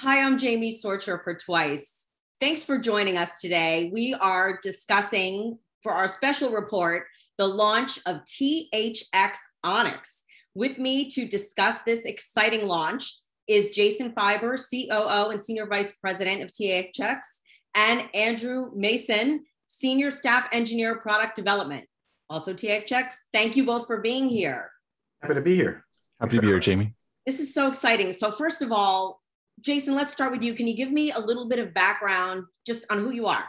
Hi, I'm Jamie Sorcher for Twice. Thanks for joining us today. We are discussing for our special report the launch of THX Onyx. With me to discuss this exciting launch is Jason Fiber, COO and Senior Vice President of THX, and Andrew Mason, Senior Staff Engineer Product Development. Also, THX, thank you both for being here. Happy to be here. Happy to be here, Jamie. This is so exciting. So, first of all, Jason, let's start with you. Can you give me a little bit of background just on who you are?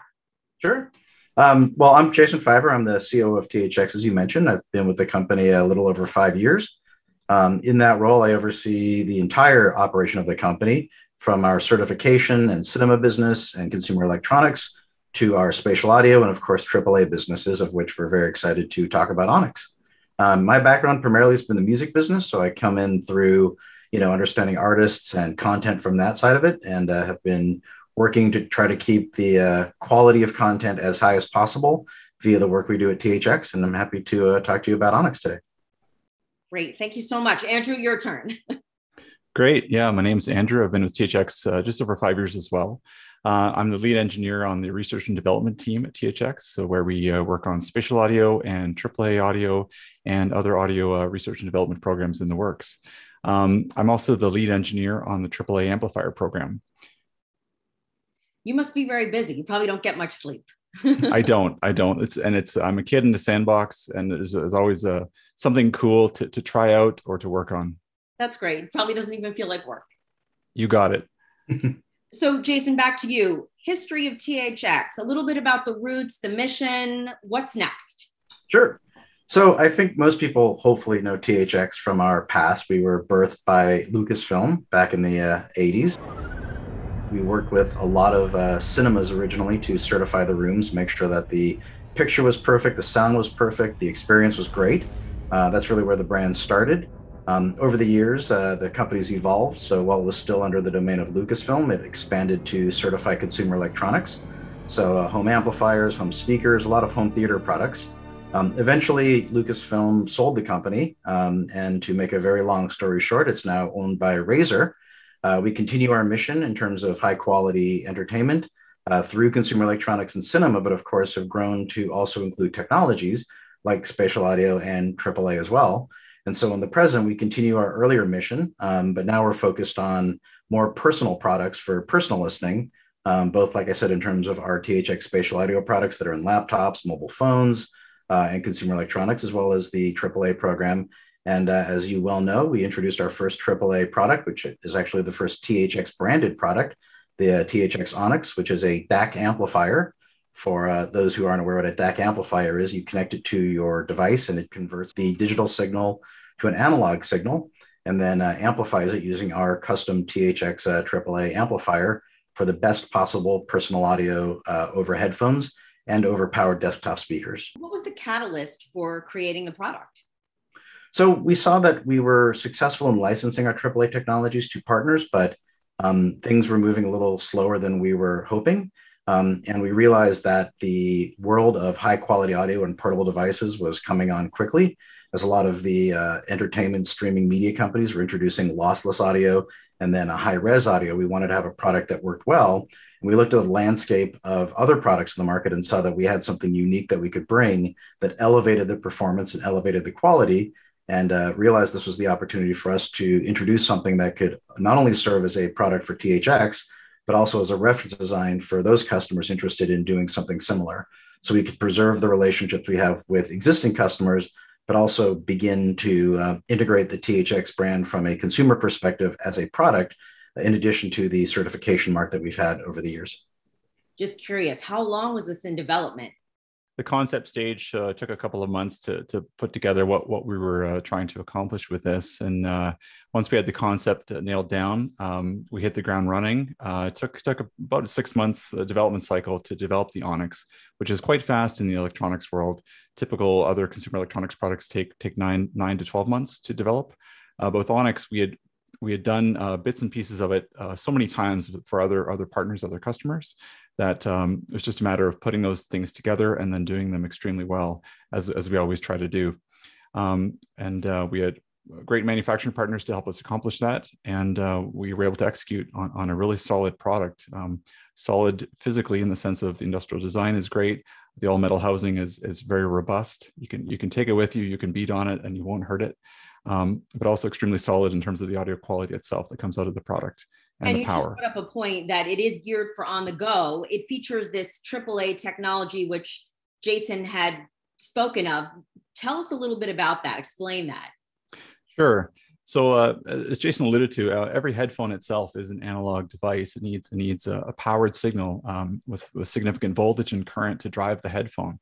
Sure. Um, well, I'm Jason Fiber. I'm the CEO of THX, as you mentioned. I've been with the company a little over five years. Um, in that role, I oversee the entire operation of the company from our certification and cinema business and consumer electronics to our spatial audio and, of course, AAA businesses, of which we're very excited to talk about Onyx. Um, my background primarily has been the music business. So I come in through, you know, understanding artists and content from that side of it and uh, have been working to try to keep the uh, quality of content as high as possible via the work we do at THX. And I'm happy to uh, talk to you about Onyx today. Great. Thank you so much. Andrew, your turn. Great. Yeah, my name's Andrew. I've been with THX uh, just over five years as well. Uh, I'm the lead engineer on the research and development team at THX, so where we uh, work on spatial audio and AAA audio and other audio uh, research and development programs in the works. Um, I'm also the lead engineer on the AAA amplifier program you must be very busy. You probably don't get much sleep. I don't. I don't. It's and it's. I'm a kid in the sandbox, and there's, there's always a uh, something cool to to try out or to work on. That's great. Probably doesn't even feel like work. You got it. so, Jason, back to you. History of THX. A little bit about the roots, the mission. What's next? Sure. So I think most people hopefully know THX from our past. We were birthed by Lucasfilm back in the uh, 80s. We worked with a lot of uh, cinemas originally to certify the rooms, make sure that the picture was perfect, the sound was perfect, the experience was great. Uh, that's really where the brand started. Um, over the years, uh, the company's evolved. So while it was still under the domain of Lucasfilm, it expanded to certify consumer electronics. So uh, home amplifiers, home speakers, a lot of home theater products. Um, eventually, Lucasfilm sold the company, um, and to make a very long story short, it's now owned by Razer, uh, we continue our mission in terms of high quality entertainment uh, through consumer electronics and cinema, but of course have grown to also include technologies like spatial audio and AAA as well. And so in the present, we continue our earlier mission, um, but now we're focused on more personal products for personal listening, um, both, like I said, in terms of our THX spatial audio products that are in laptops, mobile phones, uh, and consumer electronics, as well as the AAA program and uh, as you well know, we introduced our first AAA product, which is actually the first THX branded product, the uh, THX Onyx, which is a DAC amplifier. For uh, those who aren't aware what a DAC amplifier is, you connect it to your device and it converts the digital signal to an analog signal and then uh, amplifies it using our custom THX AAA uh, amplifier for the best possible personal audio uh, over headphones and overpowered desktop speakers. What was the catalyst for creating the product? So we saw that we were successful in licensing our AAA technologies to partners, but um, things were moving a little slower than we were hoping. Um, and we realized that the world of high quality audio and portable devices was coming on quickly as a lot of the uh, entertainment streaming media companies were introducing lossless audio and then a high res audio. We wanted to have a product that worked well. And we looked at the landscape of other products in the market and saw that we had something unique that we could bring that elevated the performance and elevated the quality and uh, realized this was the opportunity for us to introduce something that could not only serve as a product for THX, but also as a reference design for those customers interested in doing something similar. So we could preserve the relationships we have with existing customers, but also begin to uh, integrate the THX brand from a consumer perspective as a product, in addition to the certification mark that we've had over the years. Just curious, how long was this in development? the concept stage uh, took a couple of months to, to put together what, what we were uh, trying to accomplish with this. And uh, once we had the concept nailed down, um, we hit the ground running. Uh, it took, took about six months uh, development cycle to develop the Onyx, which is quite fast in the electronics world. Typical other consumer electronics products take, take nine, nine to 12 months to develop. Uh, both Onyx, we had we had done uh, bits and pieces of it uh, so many times for other other partners, other customers, that um, it was just a matter of putting those things together and then doing them extremely well, as as we always try to do. Um, and uh, we had great manufacturing partners to help us accomplish that. And uh, we were able to execute on, on a really solid product. Um, solid physically in the sense of the industrial design is great. The all metal housing is, is very robust. You can, you can take it with you, you can beat on it and you won't hurt it. Um, but also extremely solid in terms of the audio quality itself that comes out of the product and, and the you power. just put up a point that it is geared for on the go. It features this AAA technology, which Jason had spoken of. Tell us a little bit about that. Explain that. Sure. So, uh, as Jason alluded to, uh, every headphone itself is an analog device. It needs it needs a, a powered signal um, with, with significant voltage and current to drive the headphone.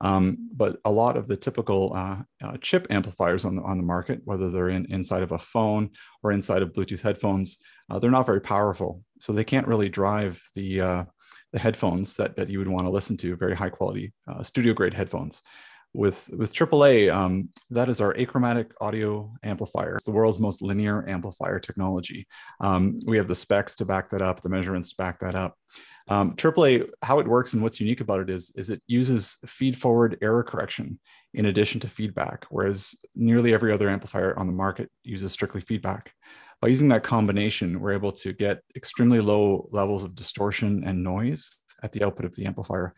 Um, but a lot of the typical uh, uh, chip amplifiers on the on the market, whether they're in inside of a phone or inside of Bluetooth headphones, uh, they're not very powerful, so they can't really drive the uh, the headphones that that you would want to listen to, very high quality studio grade headphones with with AAA, um, that is our achromatic audio amplifier. It's the world's most linear amplifier technology. Um, we have the specs to back that up, the measurements to back that up. Um, AAA, how it works and what's unique about it is, is it uses feed forward error correction in addition to feedback, whereas nearly every other amplifier on the market uses strictly feedback. By using that combination, we're able to get extremely low levels of distortion and noise at the output of the amplifier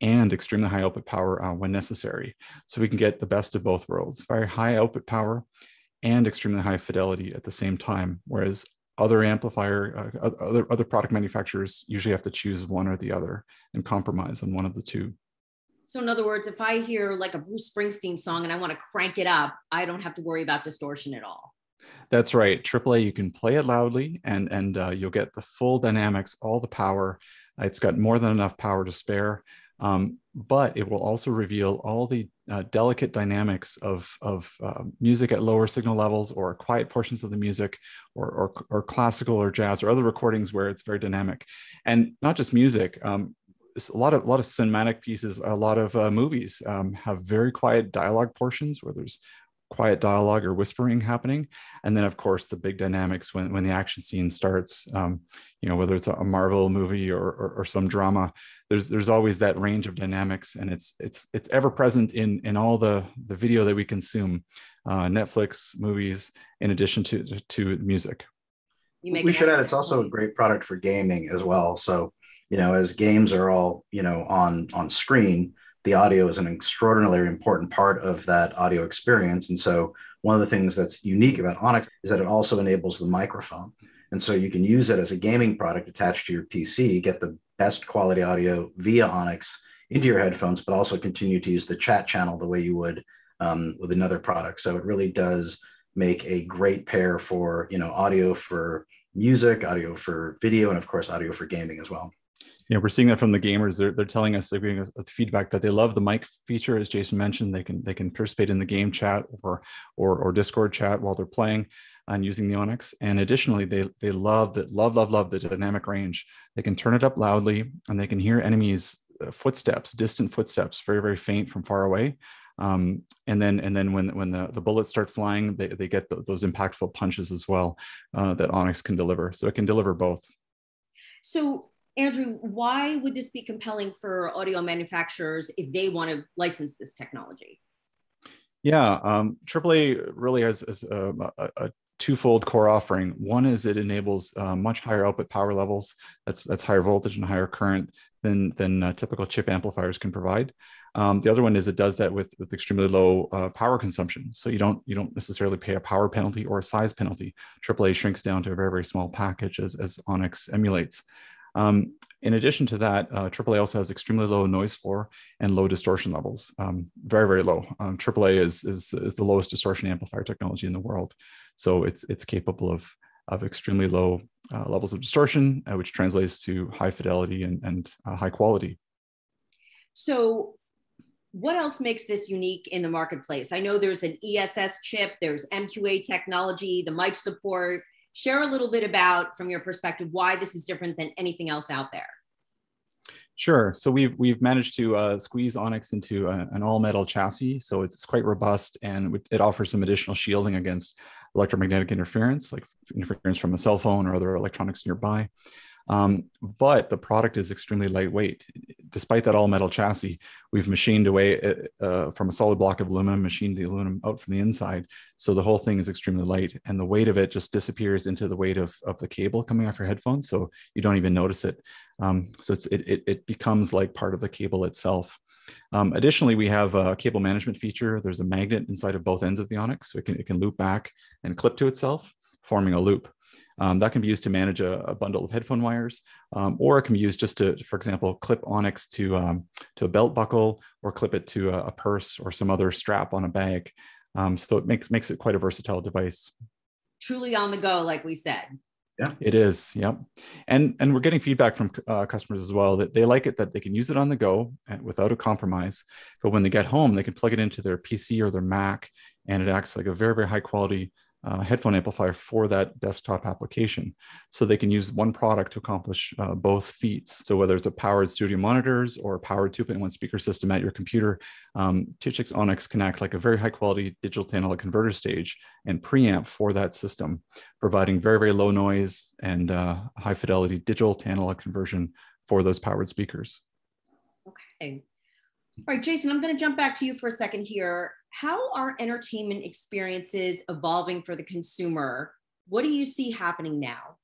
and extremely high output power uh, when necessary. So we can get the best of both worlds, very high output power and extremely high fidelity at the same time. Whereas other amplifier, uh, other, other product manufacturers usually have to choose one or the other and compromise on one of the two. So in other words, if I hear like a Bruce Springsteen song and I want to crank it up, I don't have to worry about distortion at all. That's right. AAA, you can play it loudly and, and uh, you'll get the full dynamics, all the power. It's got more than enough power to spare. Um, but it will also reveal all the uh, delicate dynamics of, of uh, music at lower signal levels or quiet portions of the music or, or, or, classical or jazz or other recordings where it's very dynamic. And not just music, um, a lot of a lot of cinematic pieces, a lot of uh, movies um, have very quiet dialogue portions where there's quiet dialogue or whispering happening. And then of course the big dynamics when, when the action scene starts um, you know whether it's a marvel movie or, or, or, some drama there's there's always that range of dynamics and it's it's it's ever present in in all the the video that we consume uh, netflix movies in addition to to music. We should add it's also a great product for gaming as well. So you know as games are all you know on on screen the audio is an extraordinarily important part of that audio experience. And so one of the things that's unique about Onyx is that it also enables the microphone. And so you can use it as a gaming product attached to your PC, get the best quality audio via Onyx into your headphones, but also continue to use the chat channel the way you would um, with another product. So it really does make a great pair for you know audio for music, audio for video, and of course audio for gaming as well you know, we're seeing that from the gamers. They're, they're telling us, they're giving us feedback that they love the mic feature, as Jason mentioned. They can they can participate in the game chat or or, or Discord chat while they're playing and using the Onyx. And additionally, they they love that love love love the dynamic range. They can turn it up loudly and they can hear enemies' uh, footsteps, distant footsteps, very very faint from far away. Um, and then and then when when the, the bullets start flying, they, they get the, those impactful punches as well uh, that Onyx can deliver. So it can deliver both. So Andrew, why would this be compelling for audio manufacturers if they want to license this technology? Yeah, um, AAA really has, has a, a, a, twofold core offering. One is it enables uh, much higher output power levels. That's that's higher voltage and higher current than than uh, typical chip amplifiers can provide. Um, the other one is it does that with with extremely low uh, power consumption. So you don't you don't necessarily pay a power penalty or a size penalty. AAA shrinks down to a very very small package as as Onyx emulates. Um, in addition to that, uh, AAA also has extremely low noise floor and low distortion levels, um, very, very low. Um, AAA is, is, is the lowest distortion amplifier technology in the world. So it's, it's capable of, of extremely low uh, levels of distortion, uh, which translates to high fidelity and, and uh, high quality. So what else makes this unique in the marketplace? I know there's an ESS chip, there's MQA technology, the mic support, share a little bit about from your perspective why this is different than anything else out there Sure. So we've we've managed to uh, squeeze Onyx into a, an all metal chassis, so it's, quite robust and it offers some additional shielding against electromagnetic interference, like interference from a cell phone or other electronics nearby. Um, but the product is extremely lightweight. Despite that all metal chassis, we've machined away uh, uh, from a solid block of aluminum, machined the aluminum out from the inside. So the whole thing is extremely light and the weight of it just disappears into the weight of, of the cable coming off your headphones. So you don't even notice it. Um, so it, it, it becomes like part of the cable itself. Um, additionally, we have a cable management feature. There's a magnet inside of both ends of the Onyx, so it can, it can loop back and clip to itself, forming a loop. Um, that can be used to manage a, a bundle of headphone wires, um, or it can be used just to, for example, clip Onyx to, um, to a belt buckle or clip it to a, a, purse or some other strap on a bag. Um, so it makes, makes it quite a versatile device. Truly on the go, like we said. Yeah, it is. Yep, and and we're getting feedback from uh, customers as well that they like it that they can use it on the go without a compromise. But when they get home, they can plug it into their PC or their Mac, and it acts like a very very high quality uh, headphone amplifier for that desktop application. So they can use one product to accomplish uh, both feats. So whether it's a powered studio monitors or a powered 2.1 speaker system at your computer, um, Onyx can act like a very high quality digital to analog converter stage and preamp for that system, providing very, very low noise and uh, high fidelity digital to analog conversion for those powered speakers. Okay. All right, Jason, I'm going to jump back to you for a second here. How are entertainment experiences evolving for the consumer? What do you see happening now?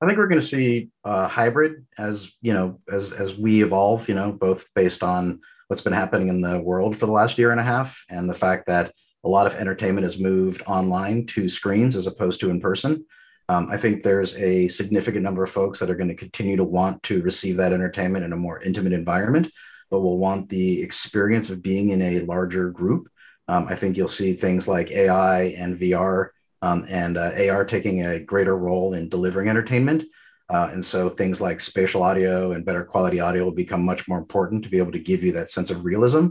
I think we're going to see uh, hybrid as you know as as we evolve. You know, both based on what's been happening in the world for the last year and a half, and the fact that a lot of entertainment has moved online to screens as opposed to in person. Um, I think there's a significant number of folks that are going to continue to want to receive that entertainment in a more intimate environment but will want the experience of being in a larger group. Um, I think you'll see things like AI and VR um, and uh, AR taking a greater role in delivering entertainment. Uh, and so things like spatial audio and better quality audio will become much more important to be able to give you that sense of realism.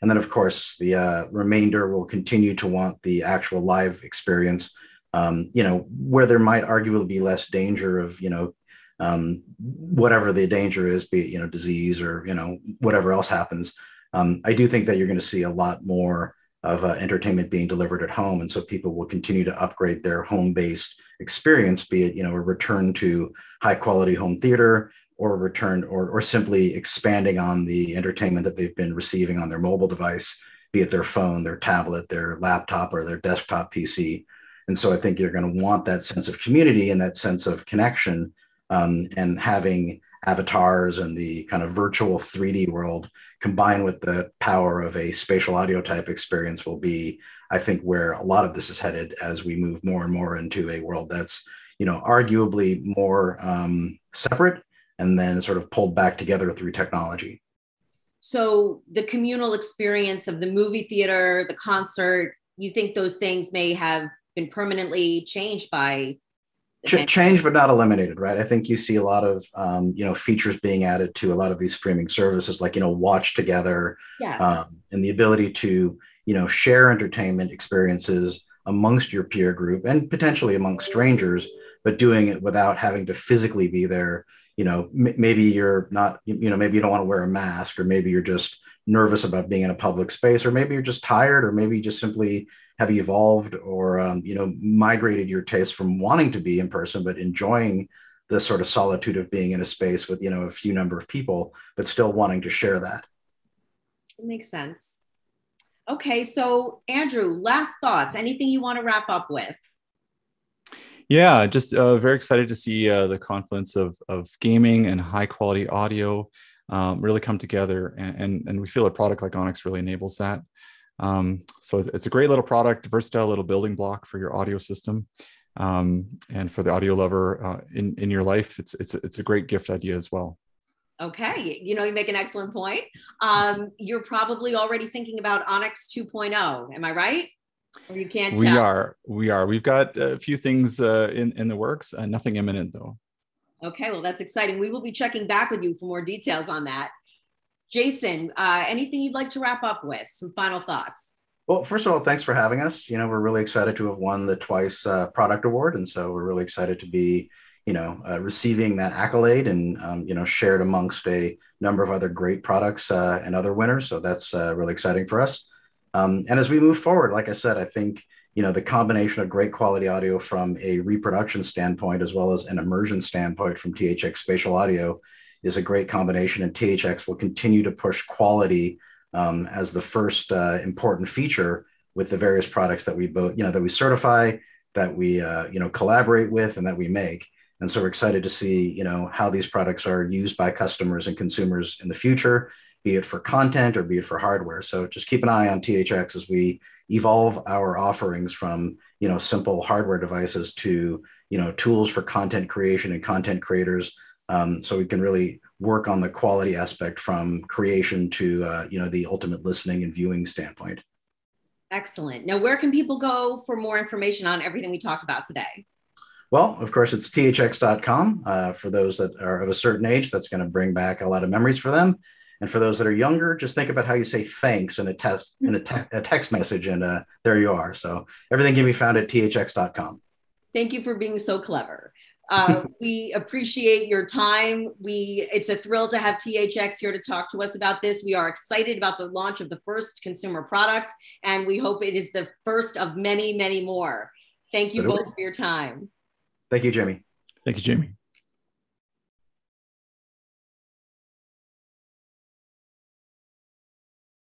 And then, of course, the uh, remainder will continue to want the actual live experience, um, you know, where there might arguably be less danger of, you know, um, whatever the danger is, be it you know disease or you know whatever else happens. Um, I do think that you're going to see a lot more of uh, entertainment being delivered at home, and so people will continue to upgrade their home-based experience, be it you know a return to high-quality home theater or return or or simply expanding on the entertainment that they've been receiving on their mobile device, be it their phone, their tablet, their laptop, or their desktop PC. And so I think you're going to want that sense of community and that sense of connection um, and having avatars and the kind of virtual 3D world combined with the power of a spatial audio type experience will be, I think, where a lot of this is headed as we move more and more into a world that's, you know, arguably more um, separate and then sort of pulled back together through technology. So the communal experience of the movie theater, the concert, you think those things may have been permanently changed by Ch- change but not eliminated right? I think you see a lot of um, you know features being added to a lot of these streaming services like you know watch together yes. um, and the ability to you know share entertainment experiences amongst your peer group and potentially amongst strangers but doing it without having to physically be there. You know m- maybe you're not you know maybe you don't want to wear a mask or maybe you're just nervous about being in a public space or maybe you're just tired or maybe you just simply have evolved or um, you know migrated your taste from wanting to be in person but enjoying the sort of solitude of being in a space with you know a few number of people but still wanting to share that. It makes sense. Okay so andrew last thoughts. Anything you want to wrap up with? Yeah just uh, very excited to see uh, the confluence of, of gaming and high quality audio um, really come together and, and, and we feel a product like onyx really enables that um, so it's a great little product, versatile little building block for your audio system. Um, and for the audio lover uh, in, in your life, it's, it's, it's a great gift idea as well. Okay, you know, you make an excellent point. Um, you're probably already thinking about Onyx 2.0. Am I right? Or you can't. We are. We are. We've got a few things uh, in in the works. Uh, nothing imminent though. Okay, well that's exciting. We will be checking back with you for more details on that. Jason, uh, anything you'd like to wrap up with? Some final thoughts. Well, first of all, thanks for having us. You know, we're really excited to have won the twice uh, product award, and so we're really excited to be, you know, uh, receiving that accolade and um, you know shared amongst a number of other great products uh, and other winners. So that's uh, really exciting for us. Um, and as we move forward, like I said, I think you know the combination of great quality audio from a reproduction standpoint as well as an immersion standpoint from THX Spatial Audio is a great combination, and THX will continue to push quality um, as the first uh, important feature with the various products that we both you know that we certify, that we uh, you know collaborate with, and that we make. And so we're excited to see you know how these products are used by customers and consumers in the future, be it for content or be it for hardware. So just keep an eye on THX as we evolve our offerings from you know simple hardware devices to you know tools for content creation and content creators um, so we can really work on the quality aspect from creation to uh, you know the ultimate listening and viewing standpoint excellent now where can people go for more information on everything we talked about today well of course it's thx.com uh, for those that are of a certain age that's going to bring back a lot of memories for them and for those that are younger, just think about how you say thanks in a text in a, te- a text message, and uh, there you are. So everything can be found at thx.com. Thank you for being so clever. Uh, we appreciate your time. We it's a thrill to have THX here to talk to us about this. We are excited about the launch of the first consumer product, and we hope it is the first of many, many more. Thank you both for your time. Thank you, Jamie. Thank you, Jamie.